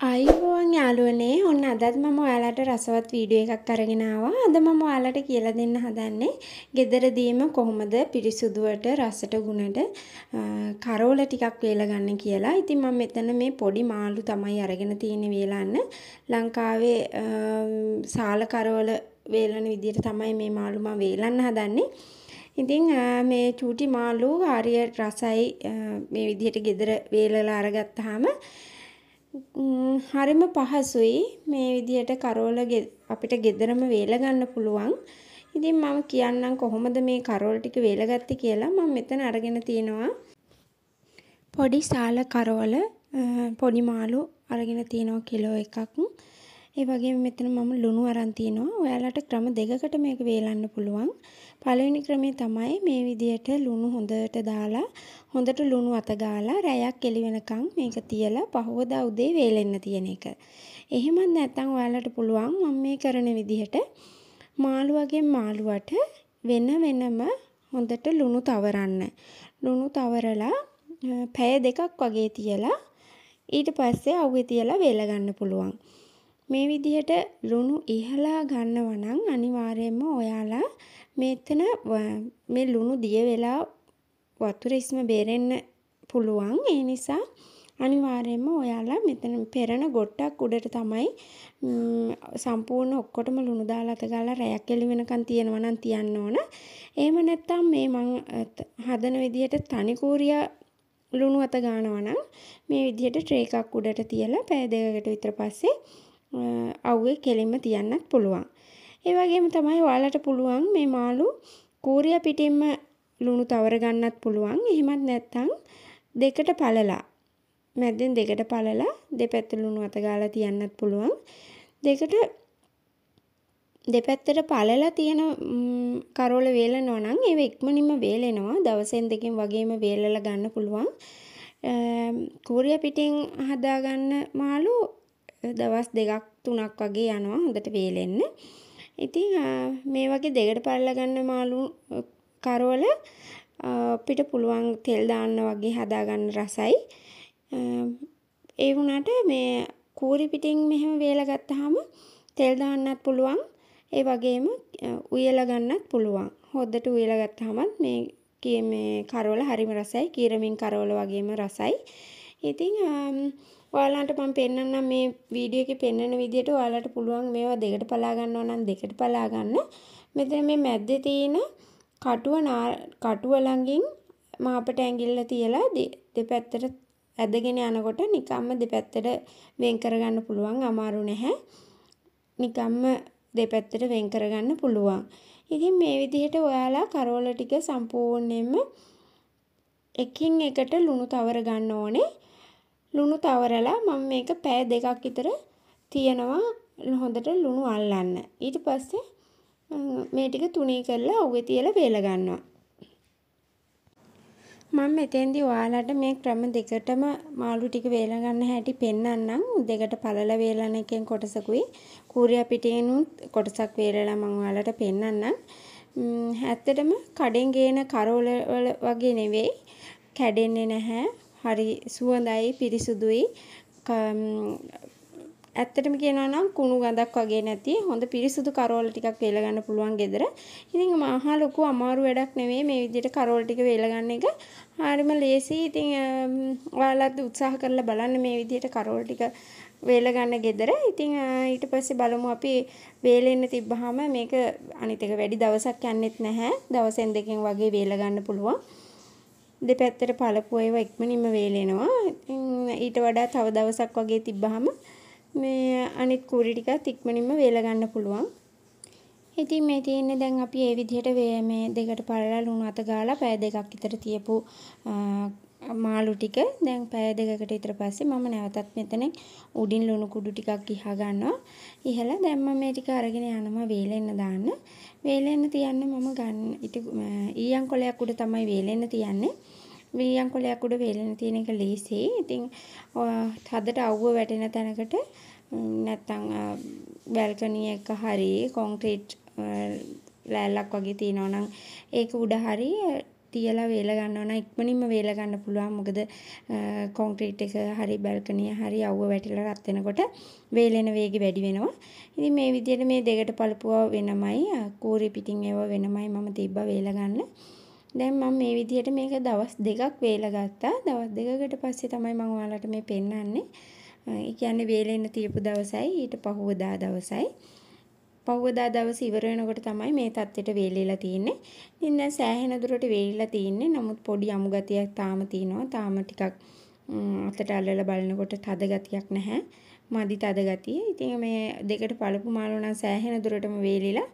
අයිබෝන් යාළුවනේ ඔන්න අදත් මම ඔයාලට රසවත් වීඩියෝ එකක් අරගෙන ආවා. අද මම ඔයාලට කියලා දෙන්න හදන්නේ ගෙදරදීම කොහොමද පිරිසුදුවට රසට ගුණට කරෝල ටිකක් වේලා ගන්න කියලා. ඉතින් මම මෙතන මේ පොඩි මාළු තමයි අරගෙන තියෙන්නේ වේලන්න. ලංකාවේ සාල කරෝල වේලන විදිහට තමයි මේ මාළු මම වේලන්න හදන්නේ. ඉතින් මේ චූටි මාළු හරිය රසයි මේ විදිහට ගෙදර වේලලා අරගත්තාම හරිම පහසුයි මේ විදිහට කරෝල අපිට ගෙදරම වේල ගන්න පුළුවන්. ඉතින් මම කියන්නම් කොහොමද මේ කරෝල ටික වේලගත්තේ කියලා. මම මෙතන අරගෙන තියෙනවා පොඩි සාල කරෝල පොඩි මාළු අරගෙන තියෙනවා කිලෝ එකක්. ඒ වගේම මෙතන මම ලුණු අරන් තිනවා. ඔයාලට ක්‍රම දෙකකට මේක වේලන්න පුළුවන්. පළවෙනි ක්‍රමය තමයි මේ විදියට ලුණු හොඳට දාලා හොඳට ලුණු අත ගාලා රැයක් එළි වෙනකන් මේක තියලා පහවදා උදේ වේලෙන්න තියෙන එක. එහෙමත් නැත්නම් ඔයාලට පුළුවන් මම මේ කරන විදිහට මාළු වගේ මාළුවට වෙන වෙනම හොඳට ලුණු තවරන්න. ලුණු තවරලා පැය දෙකක් වගේ තියලා ඊට පස්සේ අවුවේ තියලා වේල ගන්න පුළුවන්. මේ විදිහට ලුණු ඉහලා ගන්නවා නම් අනිවාර්යයෙන්ම ඔයාලා මෙතන මේ ලුණු දිය වෙලා වතුර ඉස්ම බේරෙන්න පුළුවන්. ඒ නිසා අනිවාර්යයෙන්ම ඔයාලා මෙතන පෙරන ගොට්ටක් උඩට තමයි සම්පූර්ණ ඔක්කොටම ලුණු දාලා අත ගාලා රැයක් එළි වෙනකන් තියනවා නම් තියන්න ඕන. එහෙම නැත්නම් මේ මං හදන විදිහට තනි කූරියා ලුණු අත ගන්නවා නම් මේ විදිහට ට්‍රේ එකක් උඩට තියලා පැය දෙකකට විතර පස්සේ අවුවේ කෙලින්ම තියන්නත් පුළුවන්. ඒ වගේම තමයි ඔයාලට පුළුවන් මේ මාළු කූරිය පිටින්ම ලුණු තවර ගන්නත් පුළුවන්. එහෙමත් නැත්නම් දෙකට පළලා මැද්දෙන් දෙකට පළලා දෙපැත්ත ලුණු අත ගාලා තියන්නත් පුළුවන්. දෙකට දෙපැත්තට පළලා තියෙන කරෝල වේලනවා නම් ඒව ඉක්මනින්ම වේලෙනවා. දවසෙන් දෙකකින් වගේම වේලලා ගන්න පුළුවන්. කූරිය පිටින් හදාගන්න මාළු දවස් දෙකක් තුනක් වගේ යනවා හොඳට වේලෙන්න. ඉතින් මේ වගේ දෙකට පළලා ගන්න මාළු කරවල අපිට පුළුවන් තෙල් දාන්න වගේ හදාගන්න රසයි. ඒ වුණාට මේ කූරි පිටින් මෙහෙම වේලා ගත්තාම තෙල් දාන්නත් පුළුවන්. ඒ වගේම උයලා ගන්නත් පුළුවන්. හොද්දට උයලා ගත්තාමත් මේ මේ කරවල හරිම රසයි. කීරමින් කරවල වගේම රසයි. ඉතින් ඔයාලන්ට මම පෙන්වන්නම් මේ වීඩියෝ එකේ පෙන්වන විදිහට ඔයාලට පුළුවන් මේවා දෙකට පලා ගන්නවා නම් දෙකට පලා ගන්න. මෙතන මේ මැද්දේ තියෙන කටුව කටුව ළඟින් මාපට ඇඟිල්ල තියලා දෙපැත්තට ඇදගෙන යනකොට නිකම්ම දෙපැත්තට වෙන් කරගන්න පුළුවන් අමාරු නැහැ. නිකම්ම දෙපැත්තට වෙන් කරගන්න පුළුවන්. ඉතින් මේ විදිහට ඔයාලා කරෝල ටික සම්පූර්ණයෙන්ම එකින් එකට ලුණු තවර ගන්න ඕනේ. ලුණු තවරලා මම මේක පැය දෙකක් විතර තියනවා හොඳට ලුණු අල්ලන්න. ඊට පස්සේ මේ ටික තුනී කරලා අවුවේ තියලා වේල ගන්නවා. මම මෙතෙන්දි ඔයාලට මේ ක්‍රම දෙකටම මාළු ටික වේල ගන්න හැටි පෙන්වන්නම්. දෙකට පළල වේලන එකෙන් කොටසකුයි කූරියා පිටිනුත් කොටසක් වේලලා මම ඔයාලට පෙන්වන්නම්. ඇත්තටම කඩෙන් ගේන කරෝල වගේ නෙවෙයි. කැඩෙන්නේ නැහැ. හරි සුවඳයි පිරිසුදුයි. ඇත්තටම කියනවා නම් කුණු ගඳක් වගේ නැති හොඳ පිරිසුදු කරෝල ටිකක් වේල ගන්න පුළුවන් ගෙදර. ඉතින් මහා ලොකු අමාරු වැඩක් නෙවෙයි මේ විදිහට කරෝල ටික වේල ගන්න එක. හරිම ලේසි. ඉතින් ඔයාලත් උත්සාහ කරලා බලන්න මේ විදිහට කරෝල ටික වේල ගන්න ගෙදර. ඉතින් ඊට පස්සේ බලමු අපි වේලෙන්න තිබ්බහම මේක අනිත් එක වැඩි දවසක් යන්නෙත් නැහැ. දවසෙන් දෙකකින් වගේ වේල ගන්න පුළුවන්. දෙපැත්තට පළපුව ඒවා ඉක්මනින්ම වේලෙනවා. ඊට වඩා තව දවසක් වගේ තිබ්බහම මේ අනිත් කුරි ටිකත් ඉක්මනින්ම වේල ගන්න පුළුවන්. ඉතින් මේ තියෙන්නේ දැන් අපි මේ විදිහට මේ දෙකට පළලා ලුණු අත ගාලා පැය දෙකක් විතර තියපු මාළු ටික දැන් පැය දෙකකට විතර පස්සේ මම නැවතත් මෙතන උඩින් ලුණු කුඩු ටිකක් ඉහා ගන්නවා. ඉහලා දැන් මම මේ ටික අරගෙන යනවා වේලෙන්න දාන්න. වේලෙන්න තියන්න මම ගන්න ඉති ඊයන් කොලයක් උඩ තමයි වේලෙන්න තියන්නේ. වීයන් කොලයක් උඩ වේලෙන්න තියෙන එක ලීසි. ඉතින් හදට අවුව වැටෙන තැනකට නැත්තම් බැල්කනි එක හරි කොන්ක්‍රීට් ලෑල්ලක් වගේ තියෙනවා නම් ඒක උඩ හරි තියලා වේල ගන්නවා නම් ඉක්මනින්ම වේල ගන්න පුළුවන්. මොකද කොන්ක්‍රීට් එක හරි බල්කනිය හරි අවුව වැටිලා රත් වෙනකොට වේලෙන වේගය වැඩි වෙනවා. ඉතින් මේ විදිහට මේ දෙකට පළපුව වෙනමයි කූරි පිටින් ඒවා වෙනමයි මම තිබ්බා වේල ගන්න. දැන් මම මේ විදිහට මේක දවස් දෙකක් වේල ගත්තා. දවස් දෙකකට පස්සේ තමයි මම ඔයාලට මේ පෙන්වන්නේ. ඒ කියන්නේ වේලෙන්න තියපු දවසයි ඊට පහුවදා දවසයි. පහුවදා දවස් ඉවර වෙනකොට තමයි මේ தත්ත්වයට වේලිලා තියෙන්නේ. ඉතින් දැන් සෑහෙන දුරට වේලිලා තියෙන්නේ. නමුත් පොඩි අමු ගතියක් තාම තියෙනවා. තාම ටිකක් අතට අල්ලලා බලනකොට තද ගතියක් නැහැ. මදි තද ගතිය. ඉතින් මේ දෙකට පළපු මාළු නම් සෑහෙන දුරටම වේලිලා.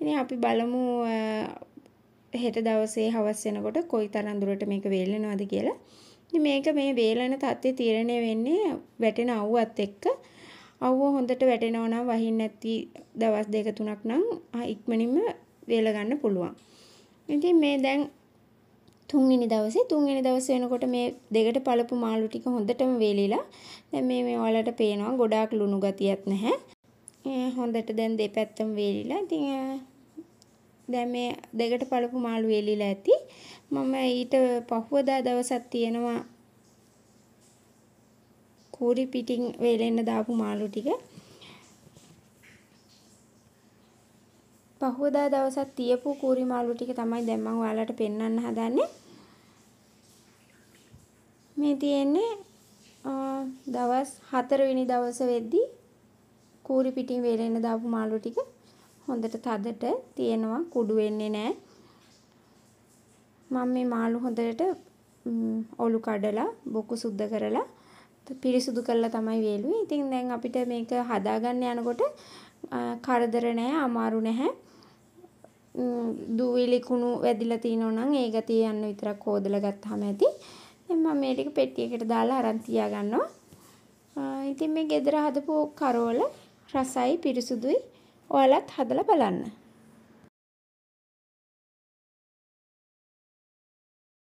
ඉතින් අපි බලමු හෙට දවසේ හවස් වෙනකොට කොයි තරම් දුරට මේක වේලෙනවද කියලා. ඉතින් මේක මේ වේලන තත්ත්වය තීරණය වෙන්නේ වැටෙන අවුවත් එක්ක. අවුව හොඳට වැටෙනවා නම් වහින්න නැති දවස් දෙක තුනක් නම් ඉක්මනින්ම වේල ගන්න පුළුවන්. ඉතින් මේ දැන් තුන්වෙනි දවසේ තුන්වෙනි දවස් වෙනකොට මේ දෙකට පළපු මාළු ටික හොඳටම වේලිලා දැන් මේ මේ ඔයාලට පේනවා ගොඩාක් ලුණු ගතියක් නැහැ. හොඳට දැන් දෙපැත්තම වේලිලා. ඉතින් දැන් මේ දෙකට පළපු මාළු වේලිලා ඇති. මම ඊට පහුවදා දවසක් තියෙනවා කූරි පිටින් වේලෙන්න දාපු මාළු ටික. පහුවදා දවසක් තියපු කූරි මාළු ටික තමයි දැන් මම ඔයාලට පෙන්වන්න හදන්නේ. මේ තියෙන්නේ දවස් 4 වෙනි දවස වෙද්දී කූරි පිටින් වේලෙන්න දාපු මාළු ටික හොඳට තදට තියෙනවා කුඩු වෙන්නේ නැහැ මම මේ මාළු හොඳට ඔලු කඩලා බොකු සුද්ධ කරලා පිරිසුදු කරලා තමයි වේලුවේ. ඉතින් දැන් අපිට මේක හදාගන්න යනකොට කරදර නැහැ, අමාරු නැහැ. දූවිලි කුණු වැදිලා තිනෝ නම් ඒ ගතිය යන්න විතරක් හොදලා ගත්තාම ඇති. දැන් මම මේ ටික පෙට්ටියකට දාලා අරන් තියා ගන්නවා. ඉතින් මේ ගෙදර හදපු කරෝල රසයි පිරිසුදුයි. ඔයාලත් හදලා බලන්න.